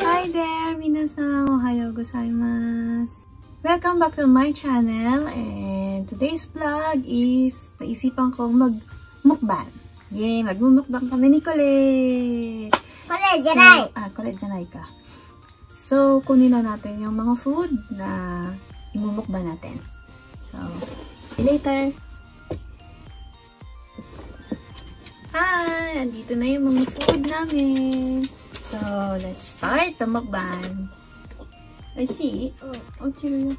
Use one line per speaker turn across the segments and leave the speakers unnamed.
Hi there! Minasan! Ohayo gozaimasu! Welcome back to my channel and today's vlog is naisipan kong mag-mukbang. Yay! Mag-mukbang kami ni Colette!
Colette,
so, janay! Ah, Colette, janay ka. So, kunin na natin yung mga food na imumukbang natin. So, later! Hi! Andito na yung mga food namin. So, let's start the mukbang. I see. Oh, oh cheerio.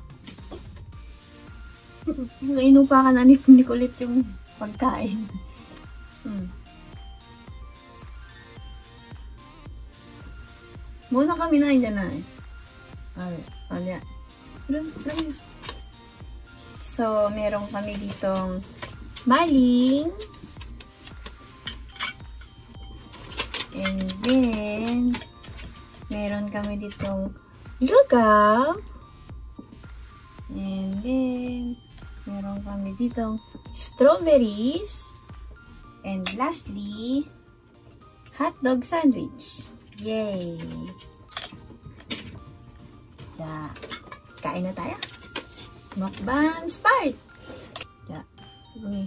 Nainupa ka na ni Nicolette yung pagkain. Hmm. Muna kami na, hindi na eh. Ilan yun? So, meron kami ditong maling. Kami ditong lugaw. And then, meron kami ditong strawberries. And lastly, hot dog sandwich. Yay! Ja, kain na tayo. Mukbang start! Ja, okay.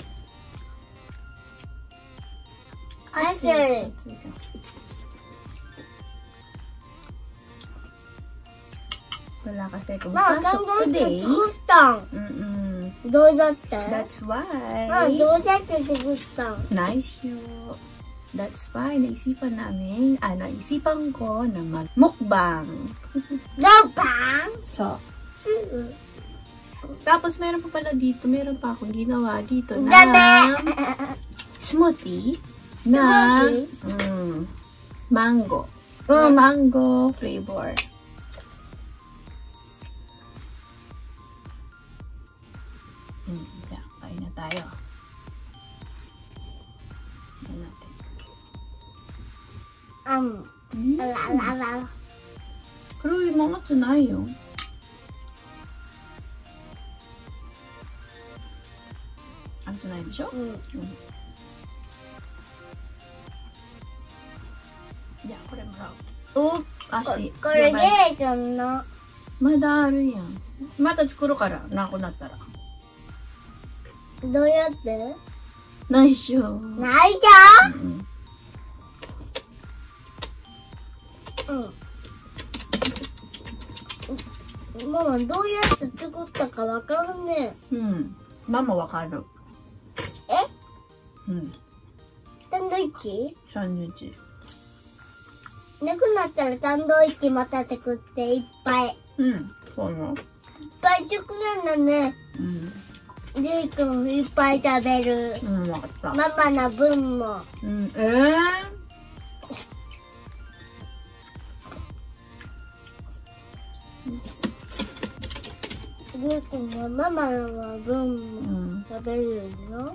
I said.
Wala kasi kung
Ma,
pasok today.
Gutang. Mm -mm. Do that.
That's why.
Ma, do that is gutang.
Nice you. That's why naisipan namin, ah, naisipan ko na magmukbang.
Mukbang?
so.
Mm -hmm.
Tapos meron pa pala dito, meron pa akong ginawa dito na smoothie na diba? mm, mango. Oh, mango flavor. Hmm, yeah, kain na tayo.
Um, ala ala ala.
Pero yung mga tsunayo. Mm. mm. ょ
うん。
いや、これもらおう。お足。
これゲーちゃんの。
まだあるやん。また作ろうから、なくなったら。
どうやって？
ないっしょ。
ないじ
うん
うん。ママ、どうやって作ったかわからんね。
うん。ママわかる。
え？
うん。
サンドイッチ？
サンドイッチ。
なくなったらサンドイッチまた作っていっぱい。いっ
うん。そうなの
ぱい作るんだね。
うん。
いっぱい食べる。
うん、わかった。
ママの分も。
うん。えー
ジェイ君はママの分
う
も
ん。
食べるの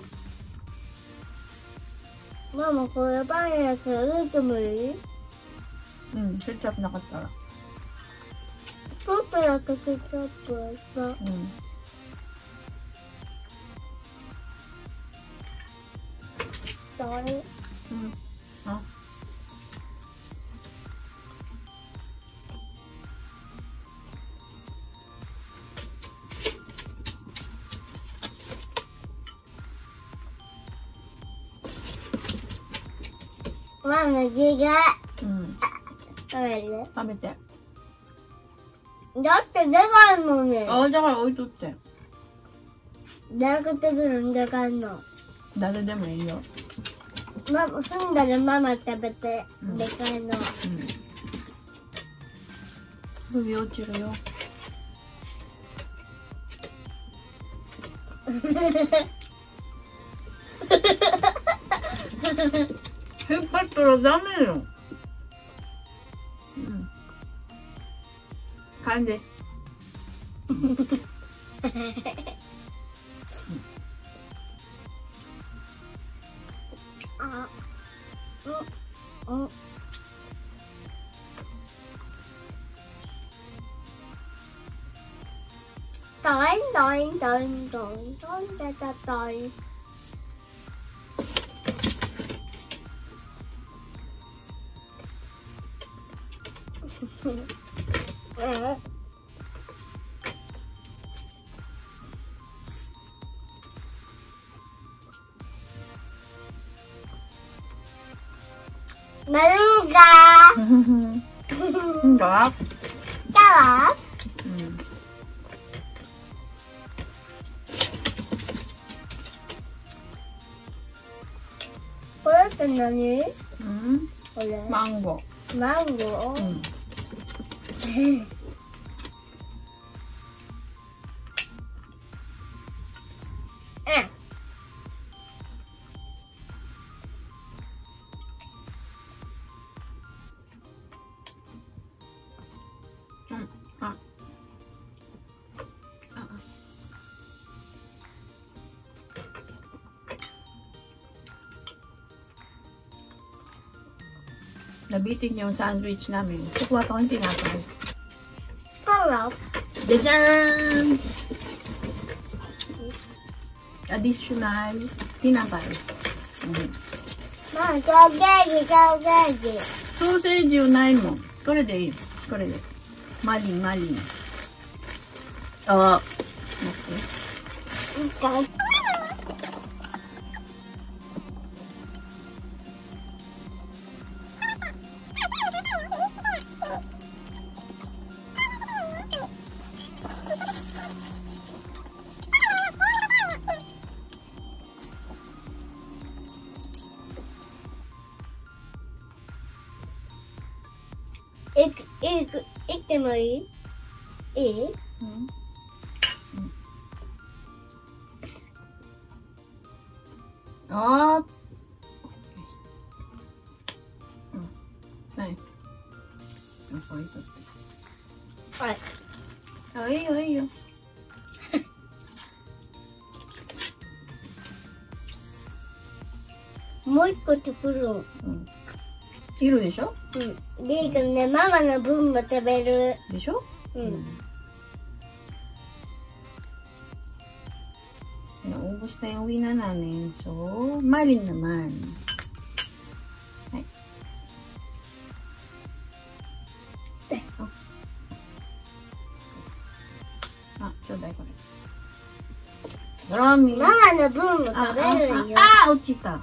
ママこれパンやつ入れてもいい？
うん。ケチャップなかったら。
ちょっとやったケチャップはさ。
うん。
誰？
うん。
食べる
食べて。
だってでかいもんね。
あ、だから置いとって。
大学食べるんでかいの。
誰でもいいよ。
ママ、住んだらママ食べて、
うん
でかいの。
うん。首落ちるよ。引っ張ったらダメよ。噛んで。
あ、うん、うん。かわいい 어떤 나니? 응. 원래 망고.
망고. 응. 네. Nabitin yung sandwich namin. Kukuha pa kong tinapay.
Hello.
Jajan! Additional tinapay. Mm. Ma, sausage, sausage. Sausage ないもん。これでいい。これで。マリン、マリン。あ、待って。
いく、いってもいい？いい
う。あ。あ、かいった。はい。
あ、い
いよ、いいよ。
もう一個作ろ
う。うん。いるでしょ？
うん。ママの分も食べる。
でしょ？
うん。
うん、応募した呼び名なねんぞ。マリン
マ。マの分も食べる。
あ落ちた。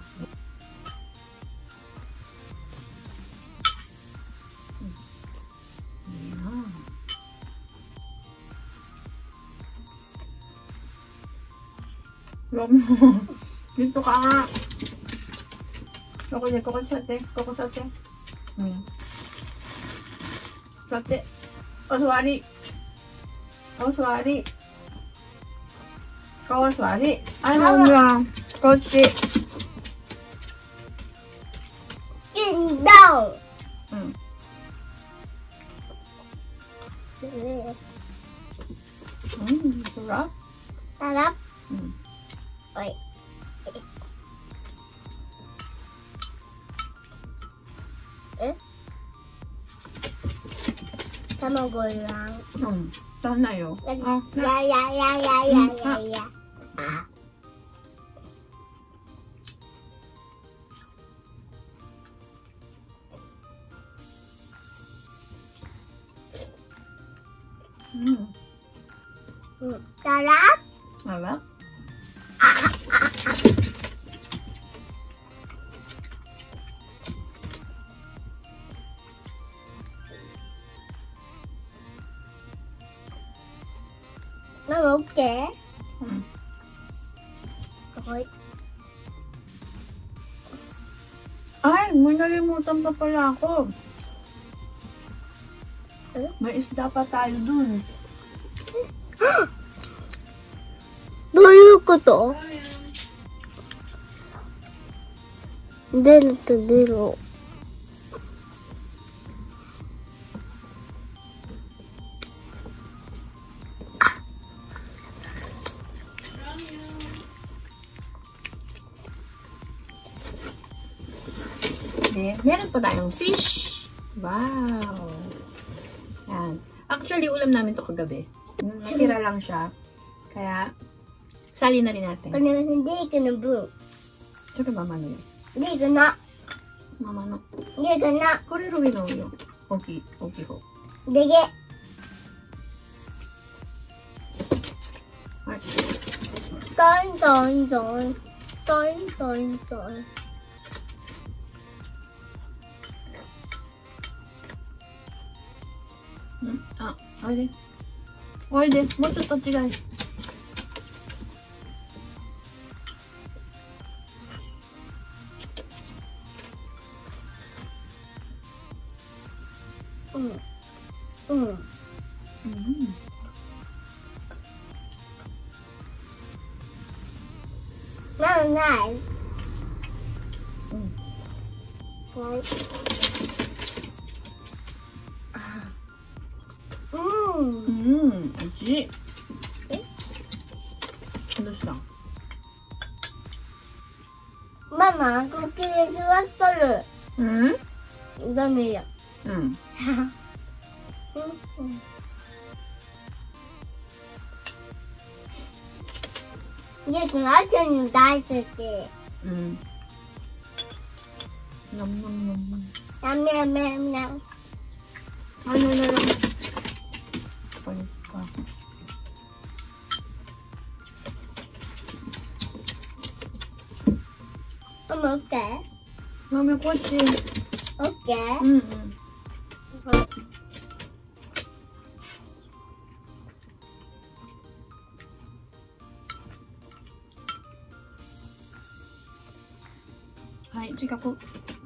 Wag mo. Dito ka nga. Ako din, koko sate. Koko sate. Hmm. Sate. Oswari. Oswari. Oswari. Ano nga? Kochi.
運おい。え？卵いらん。
Hmm. Sana yo.
や
Ah, na.
ややややややや。あ 나
먹을게.
응. Okay.
Ay, may nalimutan pa pala ako.
Eh?
May isda pa tayo dun.
Dulo ko to. Dito, dito.
natin, meron pa tayong fish. Wow! Yan. Actually, ulam namin to kagabi. Natira lang siya. Kaya, sali na rin natin.
Kung naman hindi ko na bro.
Siyempre mama na yun.
Hindi ko na.
Mama na.
Hindi ko na. Kurero hinoyo. Okay, okay ho. Dege. Ton, ton, ton. Ton,
ton, ton. あ、おいで。おいで。もうちょっと違い。 맛있지? 네?
맛있어. 엄마,
쿠키를 주웠어요. 응?
이거네요. 응.
이제 중학생이
다 있을게.
응. 냠냠냠냠. 냠냠냠냠. 냠냠냠냠.
como usted.
No me puse. Ok.
Mm
-hmm.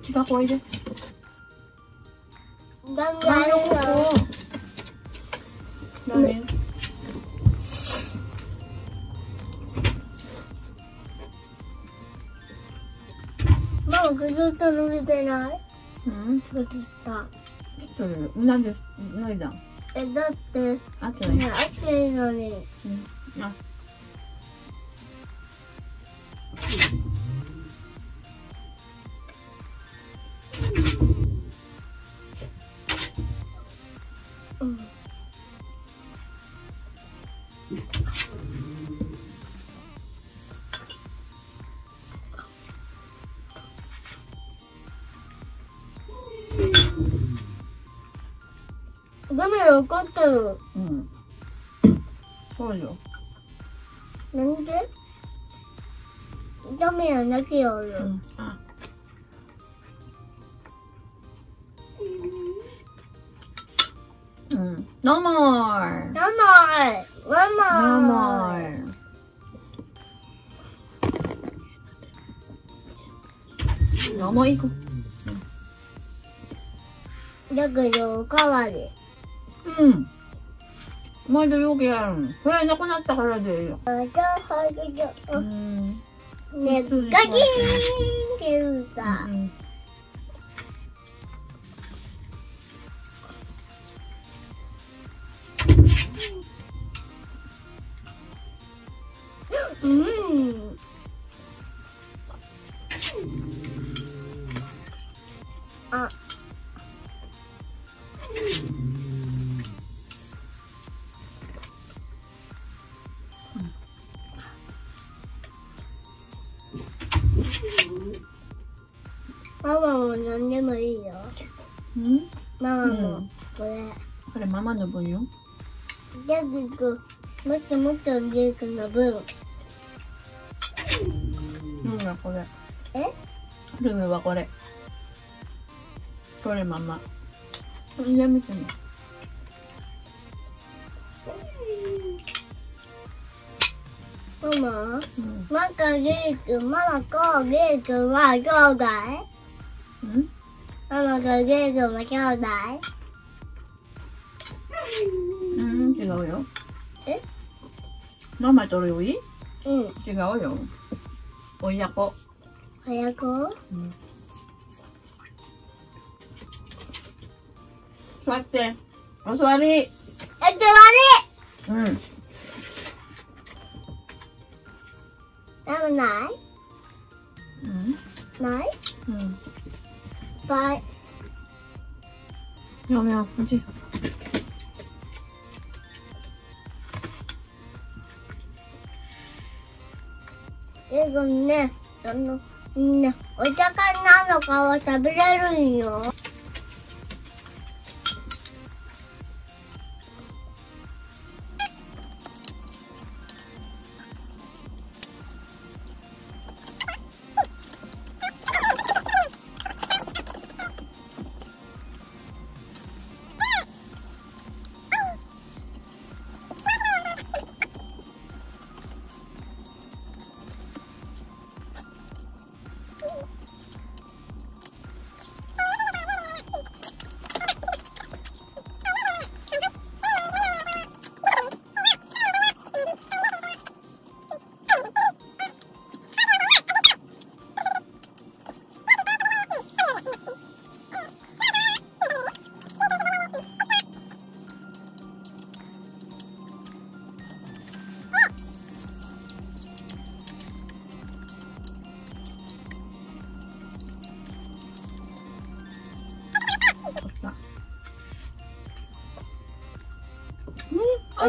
Chica,
보이지? 난 나이스. 伸びてない
うん？
った。
ちょっと、なんで、ないだ。
え、だって、に。
うん。あ。
怒ってる。
うん。そうよ。
なんで？ダメや、泣きよる。
うん。あ。うん。No more!
マママ
No
マ
more! のもう行こ
だけど、おかわり。
う。うん。毎度よくやるん。それなくなったからでいいよ。
あ、じゃあ、はい、じゃあ。
うん。
ね、ガキーンって言うさ。
うん
うん。もっともっとジェイクの分。
うんだこれ。
え？
ルミはこれ。これママ。やめてね。
ママ？
うん。
マカゲイク、ママとゲイクは兄弟？
うん？
ママとゲイクは兄弟？
うん、違うよ。
え？
ママとより
うん。
違うよ。親子。
早く
うん。座って。お座り。
えっと、悪い
うん。
ママな
うん。
いない？
うん。
バイ。
やめよう。こっち。
けどね、あの、ね、お魚の皮食べれるんよ。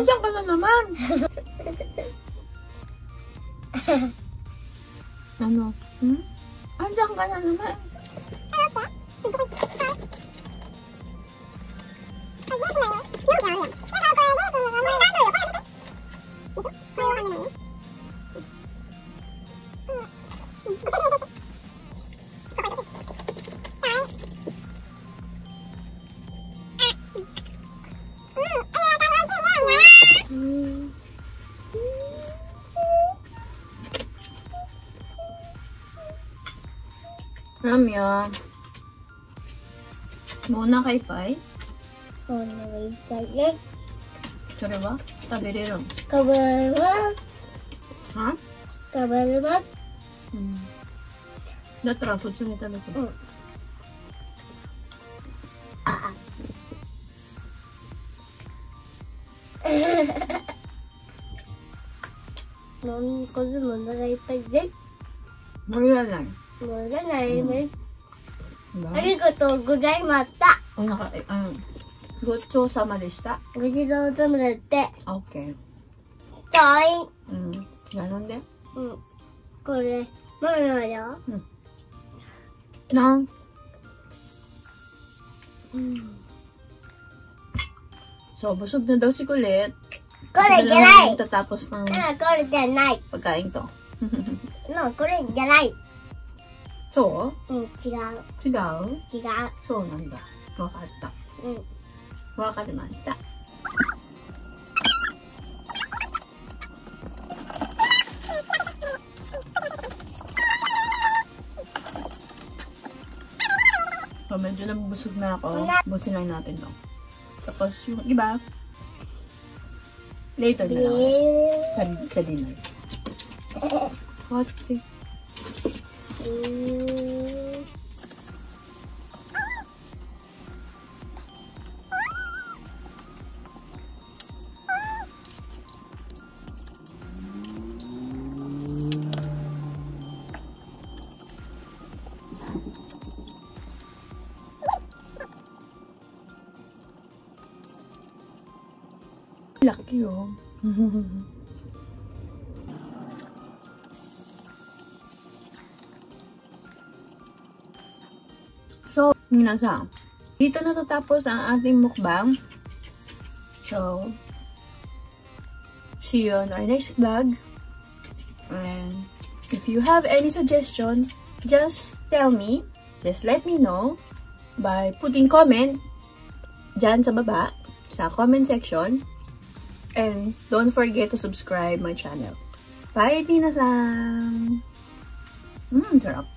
Andyan ka na naman. ano? Hmm? Andyan ka na naman. Muna kay Pai.
お願いしたいね。
それは？食べれるん
かぶれます。
は
かぶれます。
うん。だったら普通に食べて。
うん もいっぱいです。
盛ない？
らないです。
な
ありがとうございました。
お腹、えうん。ごちそうさまでした？
ごちそうさまだって。
オッケー。
かわいい。
うん。
これ、ママのよ。
なん？
うん。
So, busog na daw si Colette.
これじゃ
Ito
ない。これじゃない。
pagkain to.
の、これじゃない。
so,
うん、違う。
違う？
違う。
そうなんだ。わかった。
うん。
わかりました。So, medyo nabusog na ako. Busin lang natin to. Tapos, yung iba, later na lang.
Bill.
Sa, sa dinner. Kotse.
Mm.
Laki oh. so, minasa, dito natatapos ang ating mukbang. So, see you on our next vlog. And if you have any suggestion, just tell me. Just let me know by putting comment dyan sa baba, sa comment section. And don't forget to subscribe my channel. Bye, Tina-san! Mmm, sarap.